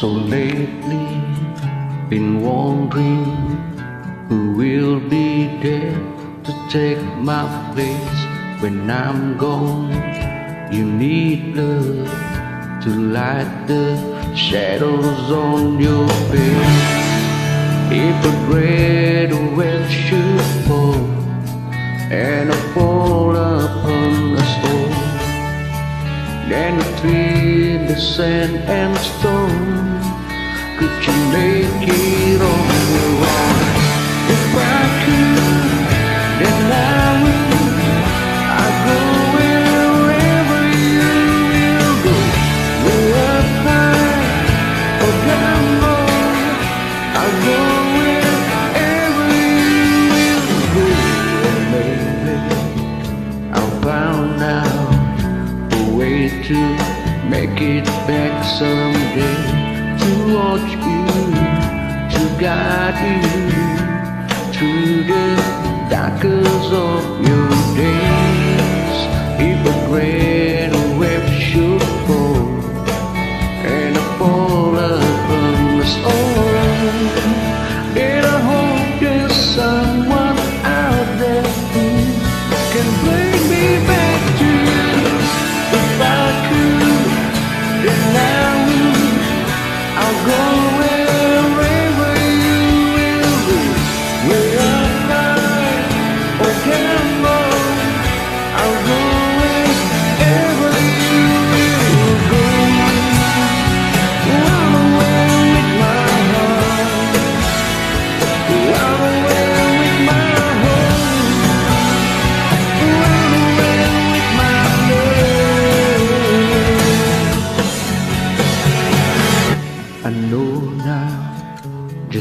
So lately, been wondering who will be there to take my place when I'm gone. You need love to light the shadows on your face. If a great well should fall and I fall upon a stone, then between the sand and stone, make it on your own? If I could, then I would. I'd go wherever you will go. Up high or down low. I'll go wherever you will go. A way to make it back someday. To watch you, to guide you through the darkest of your days. If a great wave should fall and I fall upon the storm, then I hope there's someone out there who can bring me back